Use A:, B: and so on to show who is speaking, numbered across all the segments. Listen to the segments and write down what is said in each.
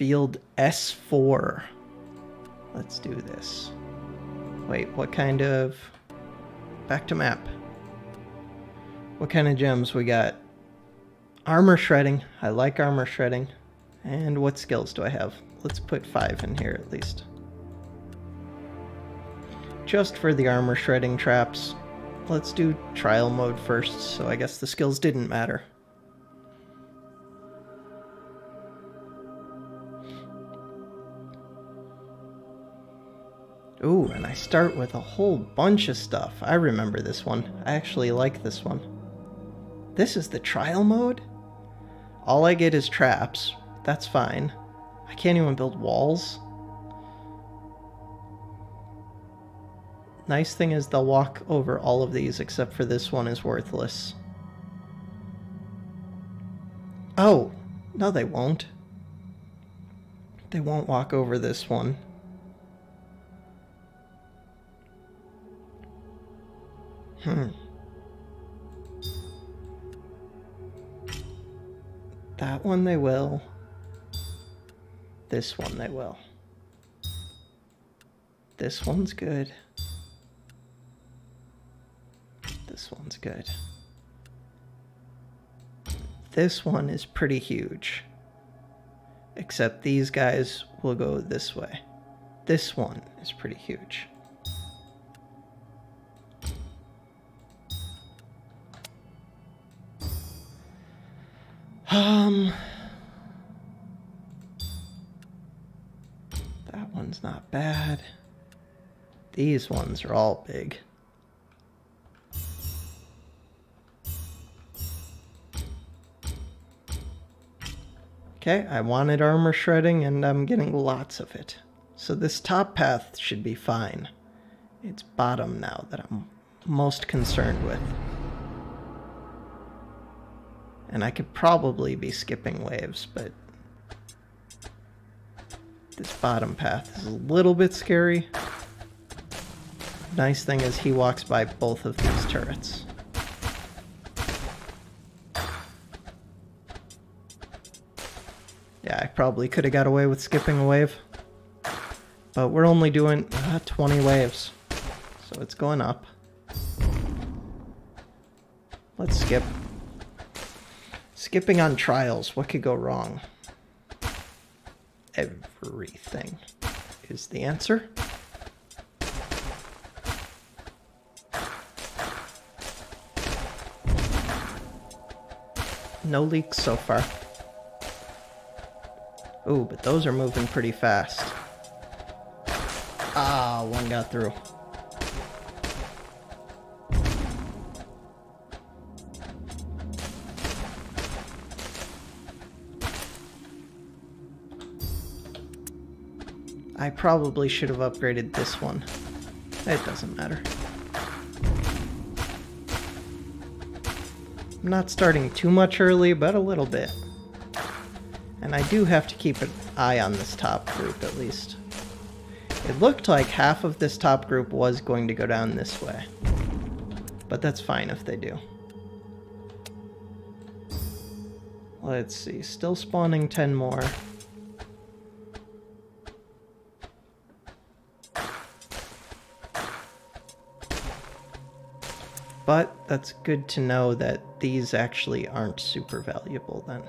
A: Field S4. Let's do this. Wait, what kind of... Back to map. What kind of gems we got? Armor shredding. I like armor shredding. And what skills do I have? Let's put five in here at least. Just for the armor shredding traps. Let's do trial mode first, so I guess the skills didn't matter. And I start with a whole bunch of stuff. I remember this one. I actually like this one. This is the trial mode? All I get is traps. That's fine. I can't even build walls. Nice thing is they'll walk over all of these except for this one is worthless. Oh, no they won't. They won't walk over this one. Hmm. That one they will. This one they will. This one's good. This one's good. This one is pretty huge. Except these guys will go this way. This one is pretty huge. Um, that one's not bad. These ones are all big. Okay, I wanted armor shredding and I'm getting lots of it. So this top path should be fine. It's bottom now that I'm most concerned with. And I could probably be skipping waves, but this bottom path is a little bit scary. Nice thing is he walks by both of these turrets. Yeah, I probably could have got away with skipping a wave. But we're only doing uh, 20 waves. So it's going up. Let's skip. Skipping on trials, what could go wrong? Everything is the answer. No leaks so far. Ooh, but those are moving pretty fast. Ah, one got through. I probably should have upgraded this one. It doesn't matter. I'm not starting too much early, but a little bit. And I do have to keep an eye on this top group at least. It looked like half of this top group was going to go down this way. But that's fine if they do. Let's see, still spawning 10 more. But that's good to know that these actually aren't super valuable then.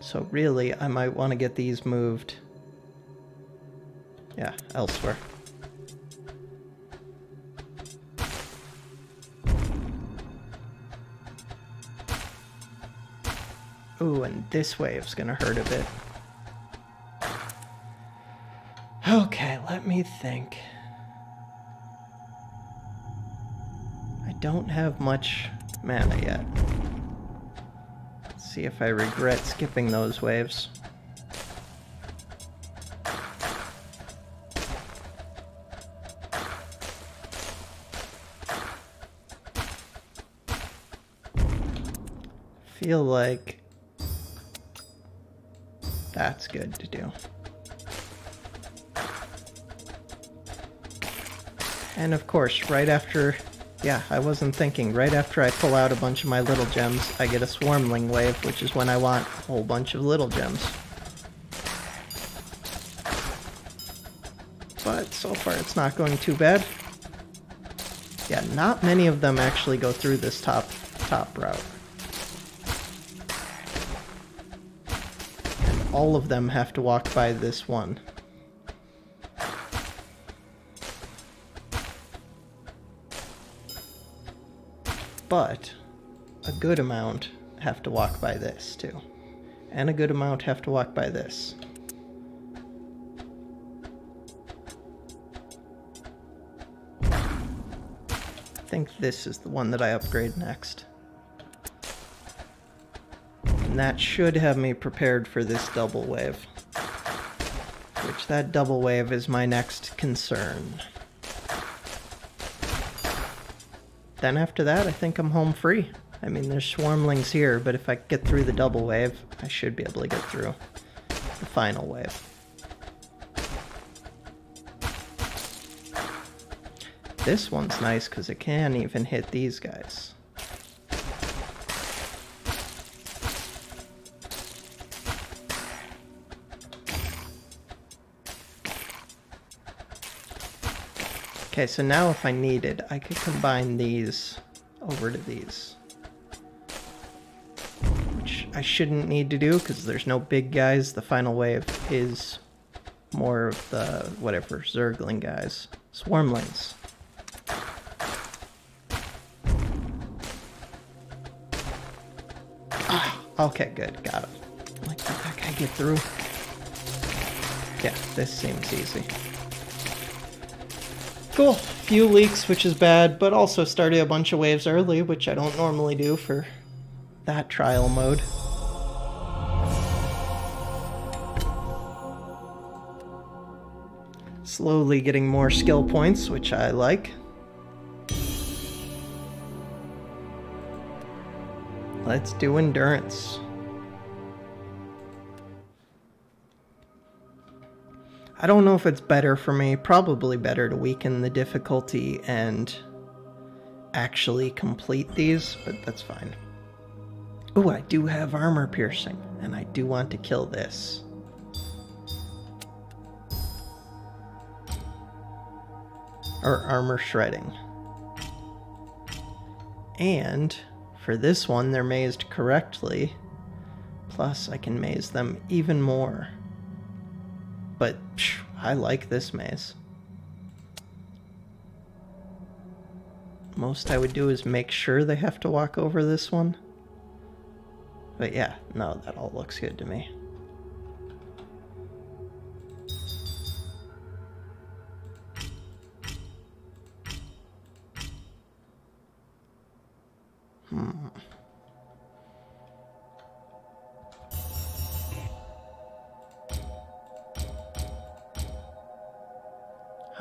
A: So really, I might want to get these moved. Yeah, elsewhere. Ooh, and this wave's gonna hurt a bit. Okay, let me think. Don't have much mana yet see if I regret skipping those waves. Feel like that's good to do. And of course, right after Yeah, I wasn't thinking. Right after I pull out a bunch of my little gems, I get a swarmling wave, which is when I want a whole bunch of little gems. But so far it's not going too bad. Yeah, not many of them actually go through this top top route. And all of them have to walk by this one. But a good amount have to walk by this too. And a good amount have to walk by this. I think this is the one that I upgrade next. And that should have me prepared for this double wave. Which that double wave is my next concern. Then after that, I think I'm home free. I mean, there's swarmlings here, but if I get through the double wave, I should be able to get through the final wave. This one's nice because it can even hit these guys. Okay, so now if I needed, I could combine these over to these. Which I shouldn't need to do because there's no big guys. The final wave is more of the, whatever, Zergling guys. Swarmlings. Ah, okay, good, got it. Like, did that guy get through? Yeah, this seems easy. Cool. Few leaks, which is bad, but also started a bunch of waves early, which I don't normally do for that trial mode. Slowly getting more skill points, which I like. Let's do endurance. I don't know if it's better for me. Probably better to weaken the difficulty and actually complete these, but that's fine. Oh, I do have armor piercing, and I do want to kill this. Or armor shredding. And for this one, they're mazed correctly. Plus, I can maze them even more. But phew, I like this maze. Most I would do is make sure they have to walk over this one. But yeah, no, that all looks good to me.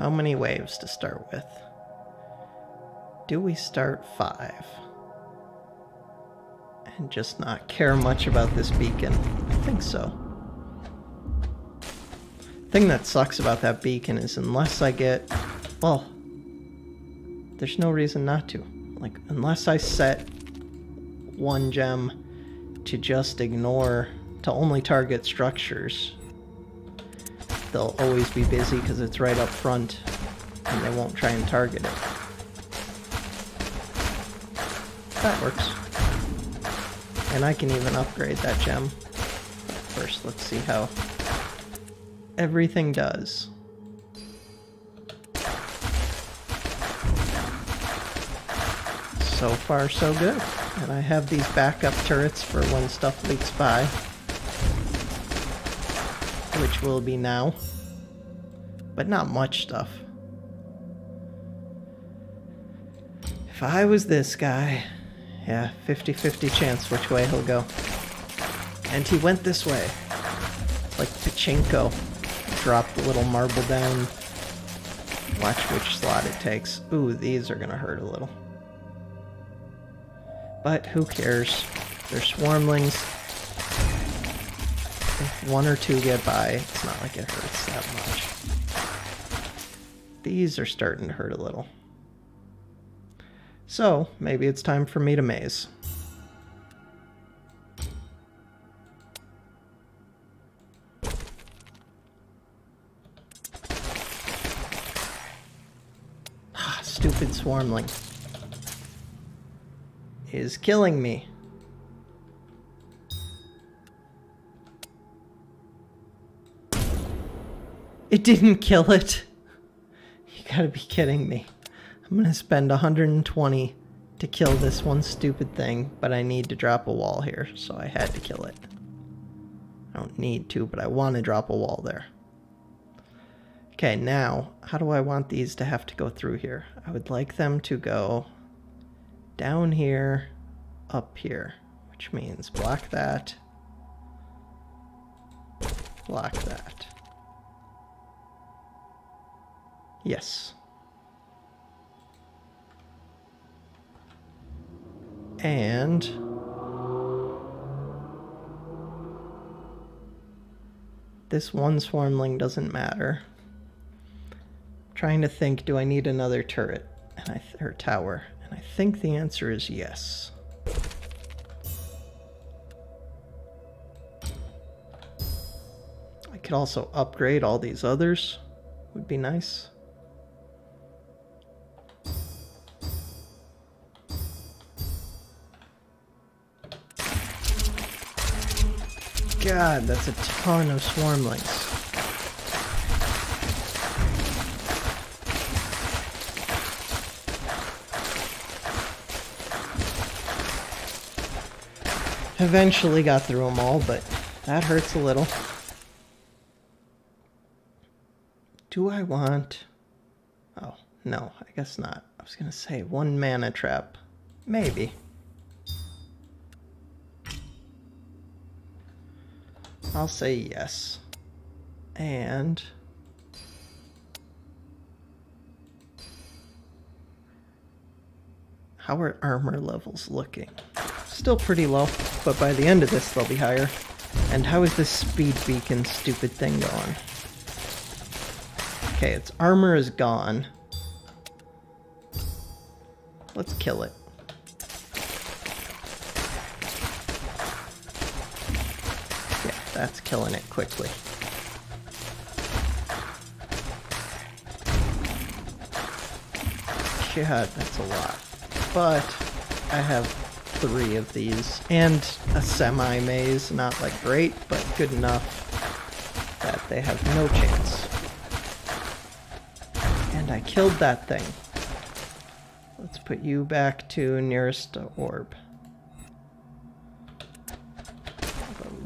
A: How many waves to start with? Do we start five? And just not care much about this beacon? I think so. thing that sucks about that beacon is unless I get... Well, there's no reason not to. Like, unless I set one gem to just ignore, to only target structures, they'll always be busy because it's right up front and they won't try and target it. That works. And I can even upgrade that gem. First, let's see how everything does. So far, so good. And I have these backup turrets for when stuff leaks by which will be now. But not much stuff. If I was this guy, yeah, 50-50 chance which way he'll go. And he went this way. Like Pachinko. Drop the little marble down. Watch which slot it takes. Ooh, these are gonna hurt a little. But who cares? They're swarmlings if one or two get by, it's not like it hurts that much. These are starting to hurt a little. So, maybe it's time for me to maze. Ah, stupid swarmling. Is killing me. It didn't kill it. You gotta be kidding me. I'm gonna spend 120 to kill this one stupid thing, but I need to drop a wall here, so I had to kill it. I don't need to, but I want to drop a wall there. Okay, now, how do I want these to have to go through here? I would like them to go down here, up here, which means block that, block that. Yes. And this one swarmling doesn't matter. I'm trying to think, do I need another turret and I or tower? And I think the answer is yes. I could also upgrade all these others. Would be nice. God, that's a ton of swarmlings. Eventually got through them all, but that hurts a little. Do I want... Oh, no, I guess not. I was going to say one mana trap. Maybe. I'll say yes. And... How are armor levels looking? Still pretty low, but by the end of this they'll be higher. And how is this speed beacon stupid thing going? Okay, its armor is gone. Let's kill it. That's killing it quickly. God, that's a lot. But I have three of these and a semi maze. Not like great, but good enough that they have no chance. And I killed that thing. Let's put you back to nearest orb.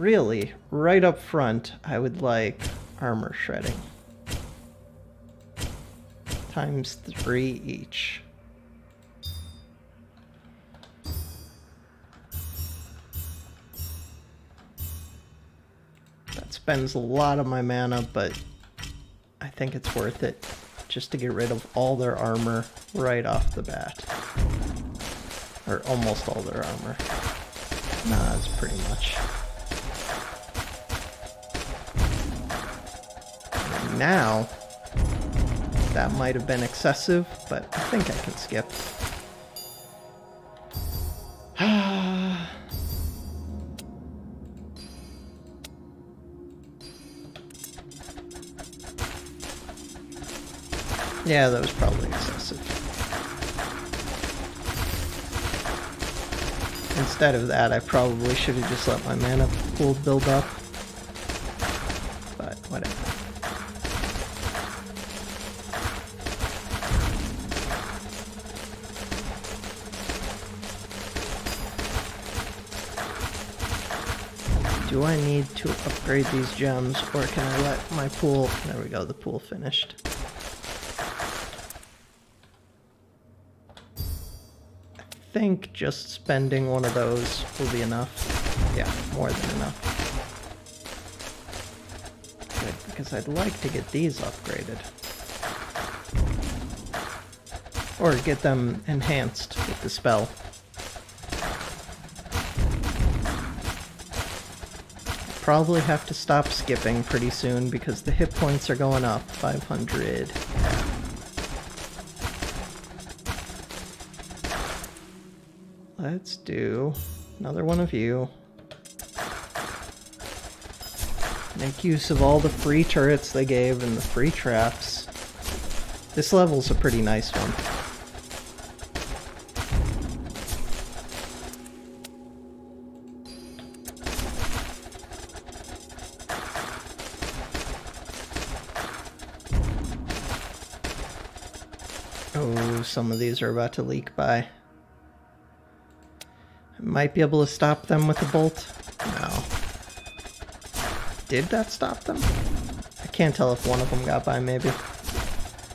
A: Really, right up front, I would like armor shredding. Times three each. That spends a lot of my mana, but I think it's worth it just to get rid of all their armor right off the bat. Or almost all their armor. Nah, that's pretty much. Now, that might have been excessive, but I think I can skip. yeah, that was probably excessive. Instead of that, I probably should have just let my mana pool build up. But whatever. Do I need to upgrade these gems, or can I let my pool... There we go, the pool finished. I think just spending one of those will be enough. Yeah, more than enough. Good, because I'd like to get these upgraded. Or get them enhanced with the spell. Probably have to stop skipping pretty soon because the hit points are going up. 500. let's do another one of you. Make use of all the free turrets they gave and the free traps. This level's a pretty nice one. Are about to leak by. I might be able to stop them with a bolt. No. Did that stop them? I can't tell if one of them got by, maybe.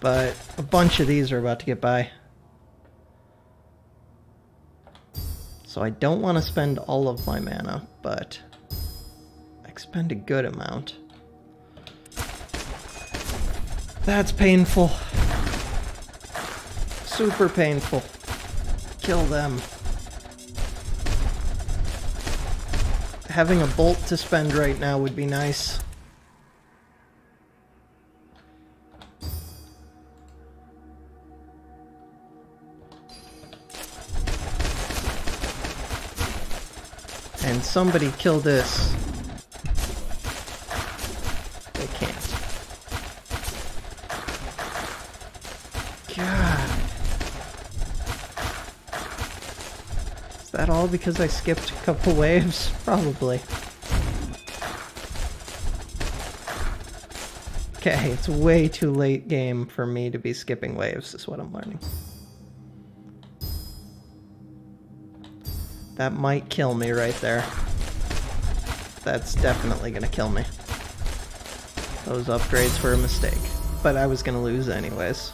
A: But a bunch of these are about to get by. So I don't want to spend all of my mana, but I expend a good amount. That's painful. Super painful. Kill them. Having a bolt to spend right now would be nice. And somebody kill this. They can't. God. Is that all because I skipped a couple waves? Probably. Okay, it's way too late game for me to be skipping waves, is what I'm learning. That might kill me right there. That's definitely gonna kill me. Those upgrades were a mistake. But I was gonna lose anyways.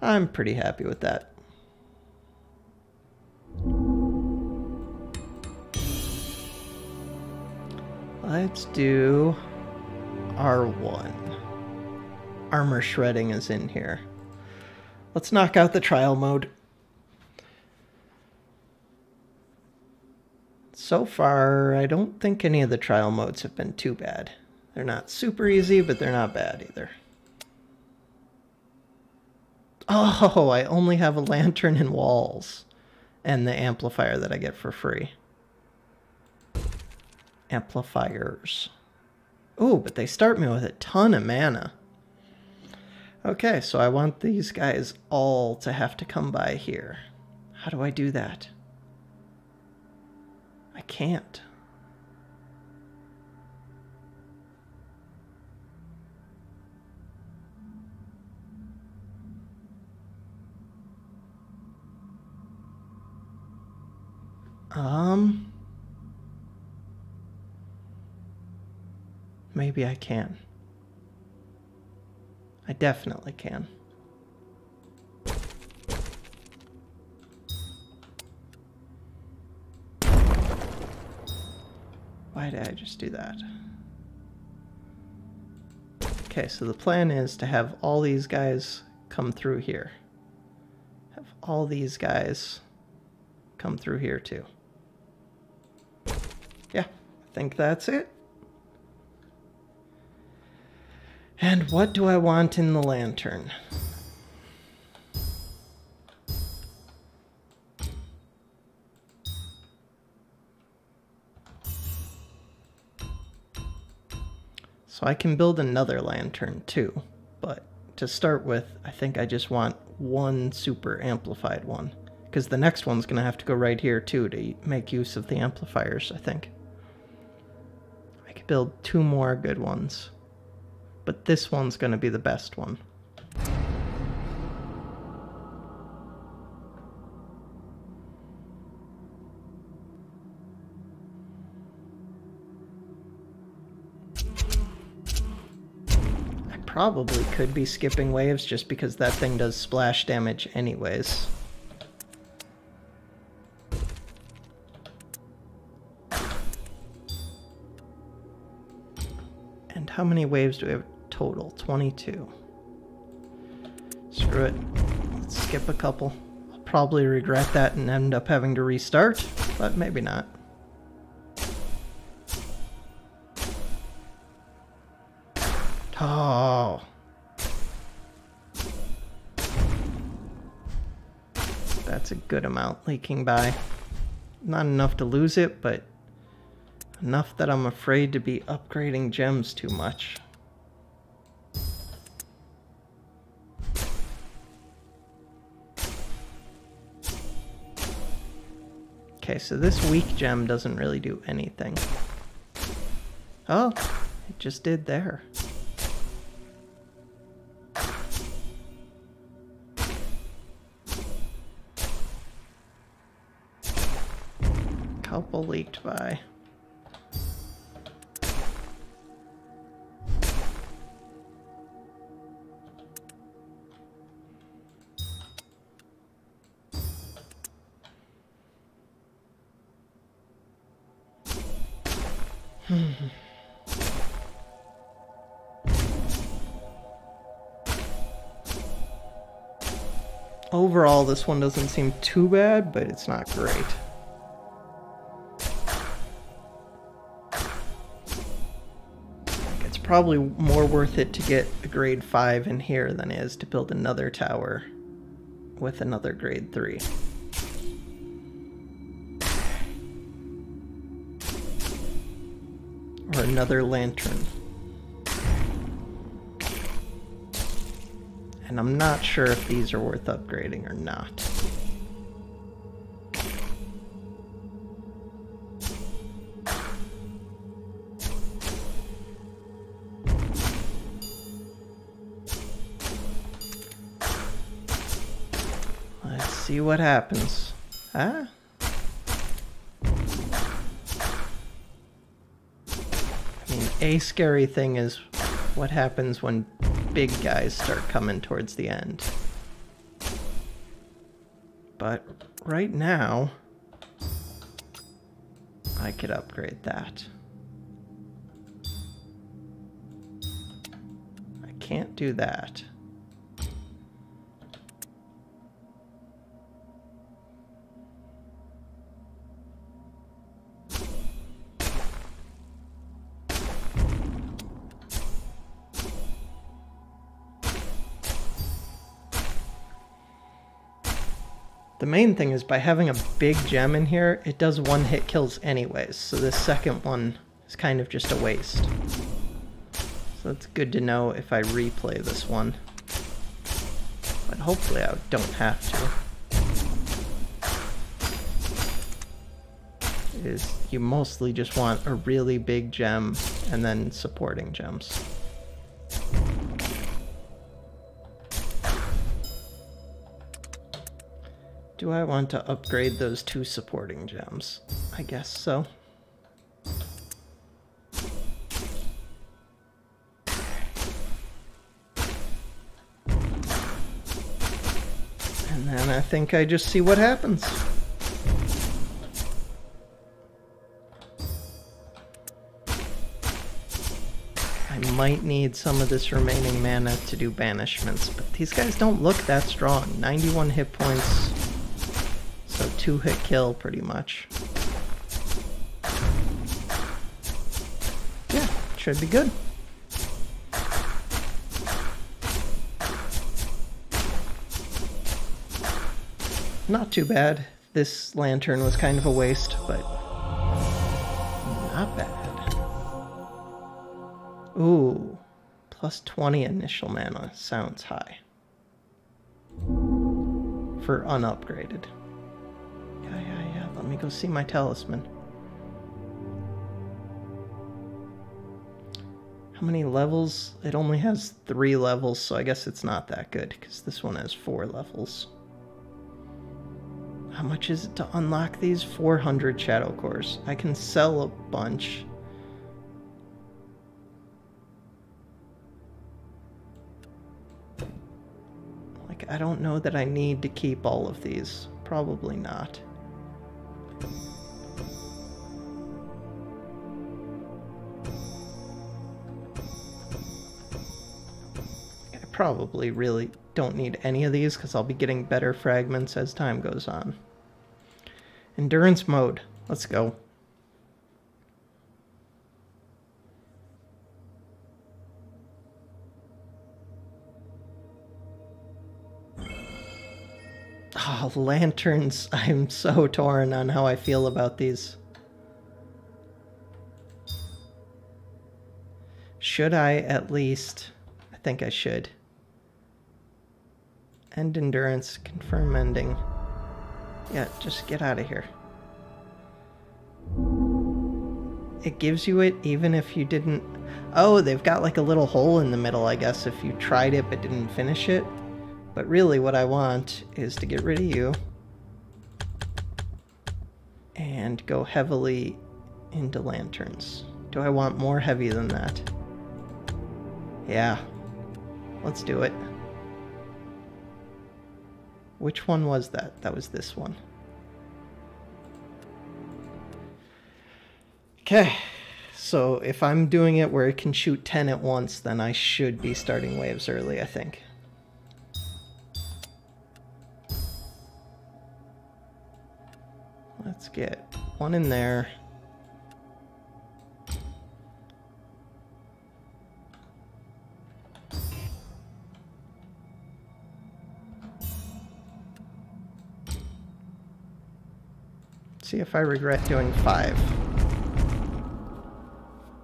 A: I'm pretty happy with that. Let's do R1. Armor shredding is in here. Let's knock out the trial mode. So far, I don't think any of the trial modes have been too bad. They're not super easy, but they're not bad either. Oh, I only have a lantern and walls. And the amplifier that I get for free. Amplifiers. Oh, but they start me with a ton of mana. Okay, so I want these guys all to have to come by here. How do I do that? I can't. Um... Maybe I can. I definitely can. Why did I just do that? Okay, so the plan is to have all these guys come through here. Have all these guys come through here too. Yeah, I think that's it. And what do I want in the lantern? So I can build another lantern too, but to start with, I think I just want one super amplified one, because the next one's going to have to go right here too to make use of the amplifiers, I think. I could build two more good ones but this one's going to be the best one. I probably could be skipping waves just because that thing does splash damage anyways. How many waves do we have total? 22. Screw it. Let's skip a couple. I'll probably regret that and end up having to restart, but maybe not. Oh. That's a good amount leaking by. Not enough to lose it, but enough that I'm afraid to be upgrading gems too much. Okay, so this weak gem doesn't really do anything. Oh, it just did there. Couple leaked by. Overall, this one doesn't seem too bad, but it's not great. It's probably more worth it to get a grade 5 in here than it is to build another tower with another grade 3. Or another lantern. And I'm not sure if these are worth upgrading or not. Let's see what happens. Ah. I mean, a scary thing is what happens when big guys start coming towards the end. But right now, I could upgrade that. I can't do that. The main thing is by having a big gem in here, it does one hit kills anyways, so this second one is kind of just a waste. So that's good to know if I replay this one. But hopefully I don't have to. Is you mostly just want a really big gem and then supporting gems. Do I want to upgrade those two supporting gems? I guess so. And then I think I just see what happens. I might need some of this remaining mana to do banishments, but these guys don't look that strong. 91 hit points, two hit kill pretty much. Yeah, should be good. Not too bad. This lantern was kind of a waste, but not bad. Ooh, plus 20 initial mana sounds high for unupgraded. Let me go see my talisman. How many levels? It only has three levels, so I guess it's not that good, because this one has four levels. How much is it to unlock these? 400 shadow cores. I can sell a bunch. Like, I don't know that I need to keep all of these. Probably not. Probably really don't need any of these because I'll be getting better fragments as time goes on. Endurance mode. Let's go. Oh, lanterns. I'm so torn on how I feel about these. Should I at least... I think I should. End endurance, confirm ending. Yeah, just get out of here. It gives you it even if you didn't... Oh, they've got like a little hole in the middle, I guess, if you tried it but didn't finish it. But really what I want is to get rid of you. And go heavily into lanterns. Do I want more heavy than that? Yeah. Let's do it. Which one was that? That was this one. Okay, so if I'm doing it where it can shoot 10 at once, then I should be starting waves early, I think. Get one in there. See if I regret doing five.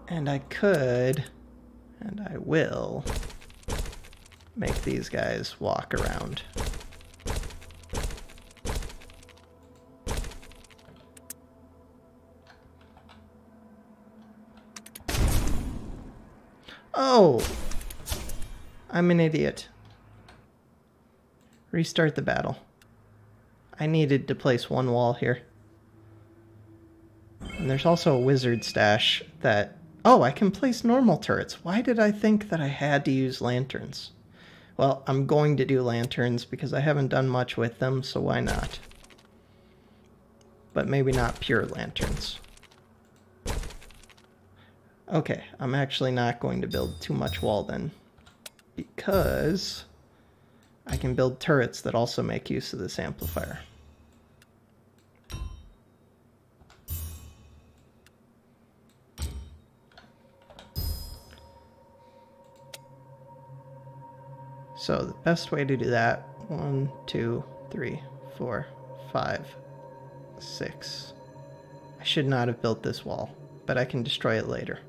A: And I could, and I will, make these guys walk around. Oh! I'm an idiot. Restart the battle. I needed to place one wall here. And there's also a wizard stash that Oh, I can place normal turrets. Why did I think that I had to use lanterns? Well, I'm going to do lanterns because I haven't done much with them, so why not? But maybe not pure lanterns. Okay, I'm actually not going to build too much wall then. Because I can build turrets that also make use of this amplifier. So the best way to do that, one, two, three, four, five, six. I should not have built this wall, but I can destroy it later.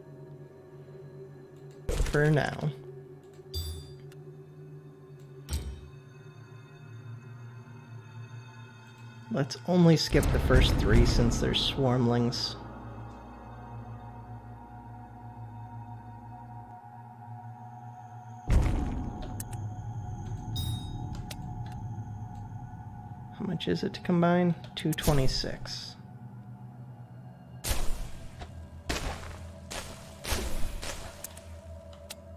A: For now. Let's only skip the first three since they're swarmlings. How much is it to combine? 226.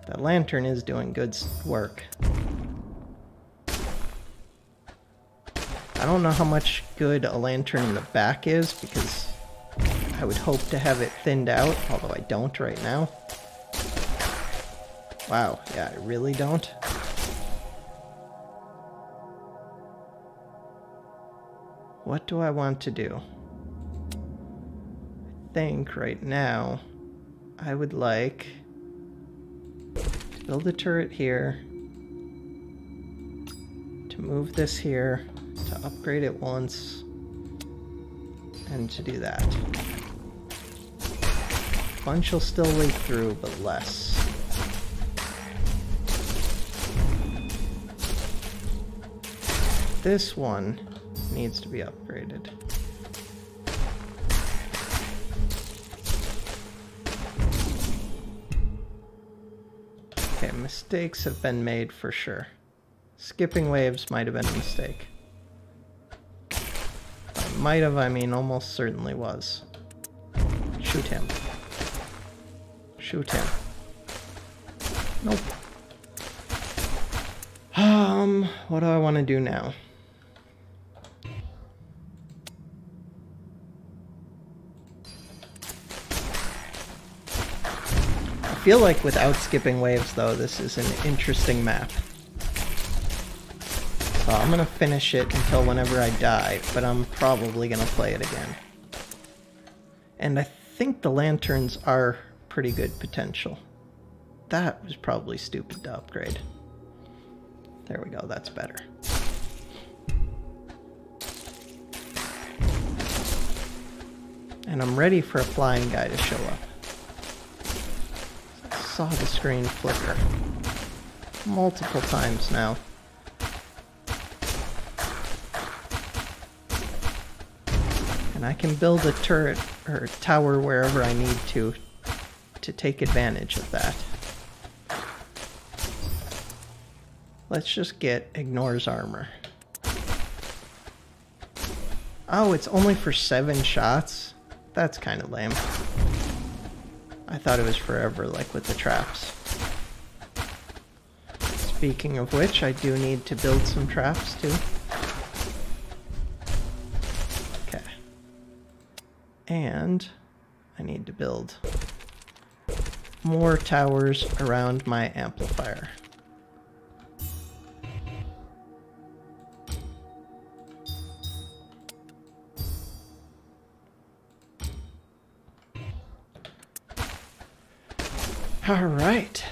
A: That lantern is doing good work. I don't know how much good a lantern in the back is because I would hope to have it thinned out, although I don't right now. Wow, yeah, I really don't. What do I want to do? I think right now I would like build a turret here, to move this here, to upgrade it once, and to do that. Bunch will still leak through, but less. This one needs to be upgraded. Okay, mistakes have been made for sure. Skipping waves might have been a mistake. Might have, I mean almost certainly was. Shoot him. Shoot him. Nope. Um, what do I want to do now? feel like without skipping waves, though, this is an interesting map. So I'm gonna finish it until whenever I die, but I'm probably gonna play it again. And I think the lanterns are pretty good potential. That was probably stupid to upgrade. There we go, that's better. And I'm ready for a flying guy to show up. Saw the screen flicker multiple times now. And I can build a turret or tower wherever I need to to take advantage of that. Let's just get ignores armor. Oh, it's only for seven shots? That's kind of lame. I thought it was forever, like with the traps. Speaking of which, I do need to build some traps too. Okay. And I need to build more towers around my amplifier. All right.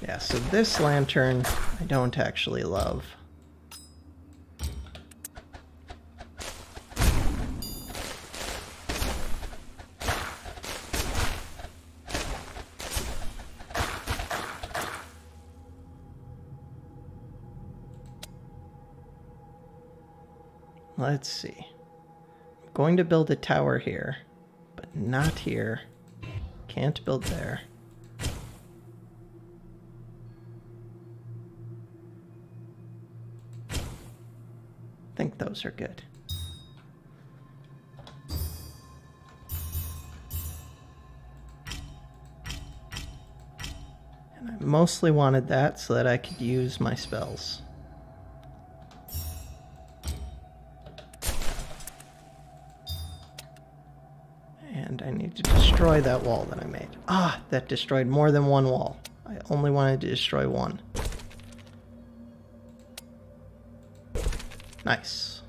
A: Yeah, so this lantern I don't actually love. Let's see going to build a tower here, but not here. Can't build there. Think those are good. And I mostly wanted that so that I could use my spells. Destroy that wall that I made. Ah, that destroyed more than one wall. I only wanted to destroy one. Nice.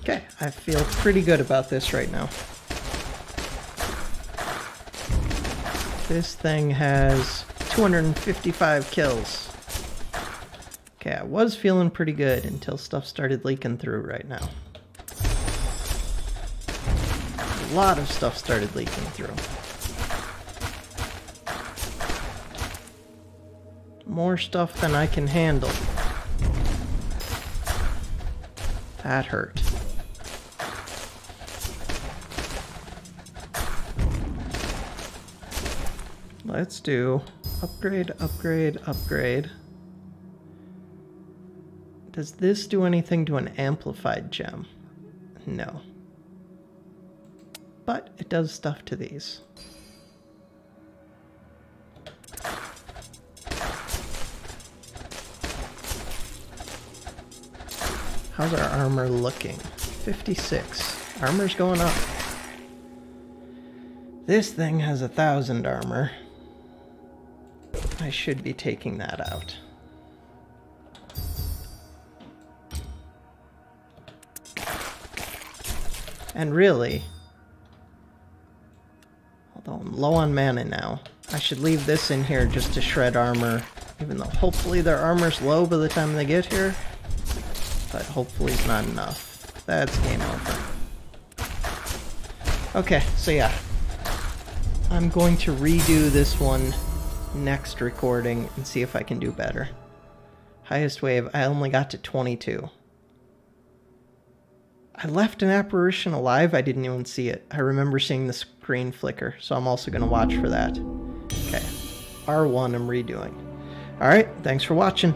A: Okay, I feel pretty good about this right now. This thing has 255 kills. Okay, I was feeling pretty good until stuff started leaking through right now. Lot of stuff started leaking through. More stuff than I can handle. That hurt. Let's do upgrade, upgrade, upgrade. Does this do anything to an amplified gem? No but it does stuff to these. How's our armor looking? 56. Armor's going up. This thing has a thousand armor. I should be taking that out. And really, low on mana now. I should leave this in here just to shred armor. Even though hopefully their armor's low by the time they get here. But hopefully it's not enough. That's game over. Okay, so yeah. I'm going to redo this one next recording and see if I can do better. Highest wave, I only got to 22. I left an apparition alive. I didn't even see it. I remember seeing the screen flicker, so I'm also going to watch for that. Okay, R1 I'm redoing. All right, thanks for watching.